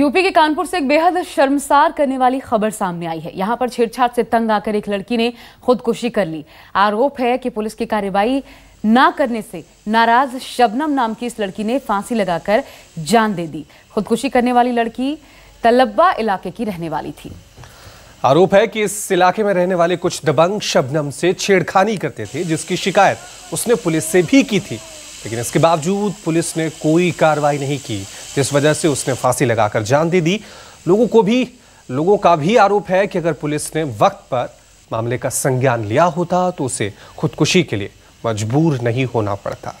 UP के कानपुर से एक बेहद शर्मसार करने वाली खबर सामने आई है। यहाँ पर छेड़छाड़ से तंग आकर एक लड़की ने खुदकुशी कर ली। आरोप है कि पुलिस की कार्रवाई ना करने से नाराज़ शबनम नाम की इस लड़की ने फांसी लगाकर जान दे दी। खुदकुशी करने वाली लड़की तलब्बा इलाके की रहने वाली थी। आरोप है कि इस इलाके में रहने वाले कुछ दबंग शबनम से छेड़खानी करते थे, जिसकी शिकायत उसने पुलिस से भी की थी। लेकिन इसके बावजूद पुलिस ने कोई कार्रवाई नहीं की। जिस वजह से उसने फांसी लगाकर जान दे दी। लोगों को भी, लोगों का भी आरोप है कि अगर पुलिस ने वक्त पर मामले का संज्ञान लिया होता तो उसे खुदकुशी के लिए मजबूर नहीं होना पड़ता।